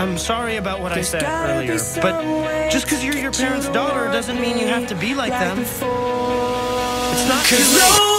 I'm sorry about what I said earlier, but just because you're your parents' daughter doesn't mean you have to be like them. It's not too late.